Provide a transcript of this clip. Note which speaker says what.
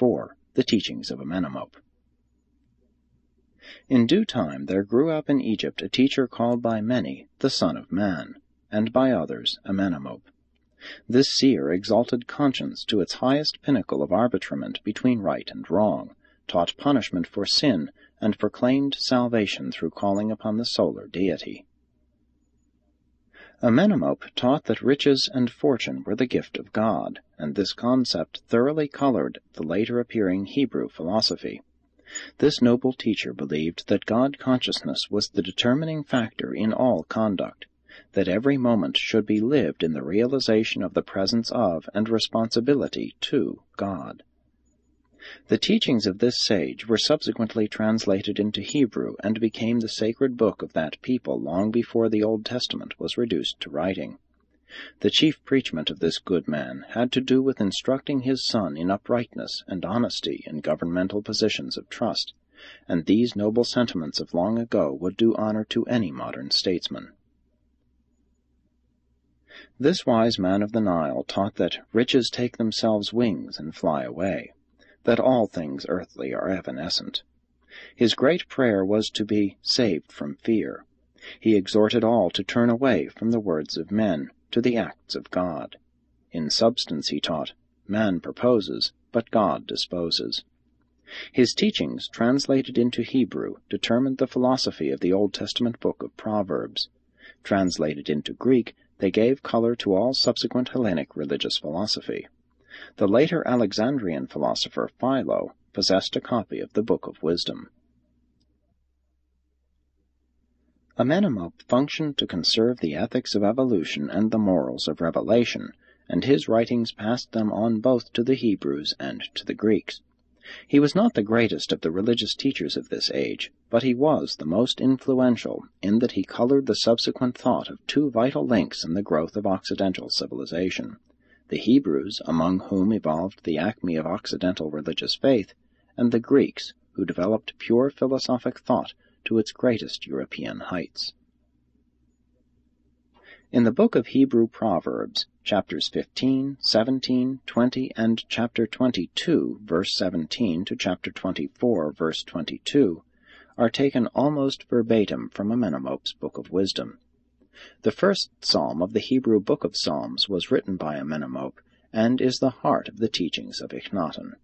Speaker 1: 4. The Teachings of Amenemope. In due time there grew up in Egypt a teacher called by many the Son of Man, and by others Amenemope. This seer exalted conscience to its highest pinnacle of arbitrament between right and wrong, taught punishment for sin, and proclaimed salvation through calling upon the solar deity. Amenemope taught that riches and fortune were the gift of God, and this concept thoroughly colored the later appearing Hebrew philosophy. This noble teacher believed that God consciousness was the determining factor in all conduct, that every moment should be lived in the realization of the presence of and responsibility to God. The teachings of this sage were subsequently translated into Hebrew and became the sacred book of that people long before the Old Testament was reduced to writing. The chief preachment of this good man had to do with instructing his son in uprightness and honesty in governmental positions of trust, and these noble sentiments of long ago would do honor to any modern statesman. This wise man of the Nile taught that riches take themselves wings and fly away that all things earthly are evanescent. His great prayer was to be saved from fear. He exhorted all to turn away from the words of men to the acts of God. In substance, he taught, man proposes, but God disposes. His teachings, translated into Hebrew, determined the philosophy of the Old Testament book of Proverbs. Translated into Greek, they gave color to all subsequent Hellenic religious philosophy. The later Alexandrian philosopher Philo possessed a copy of the Book of Wisdom. Amenemope functioned to conserve the ethics of evolution and the morals of revelation, and his writings passed them on both to the Hebrews and to the Greeks. He was not the greatest of the religious teachers of this age, but he was the most influential in that he colored the subsequent thought of two vital links in the growth of Occidental civilization the Hebrews, among whom evolved the acme of Occidental religious faith, and the Greeks, who developed pure philosophic thought to its greatest European heights. In the book of Hebrew Proverbs, chapters 15, 17, 20, and chapter 22, verse 17 to chapter 24, verse 22, are taken almost verbatim from Amenemope's Book of Wisdom. The first psalm of the Hebrew Book of Psalms was written by Amenemope, and is the heart of the teachings of Akhenaten.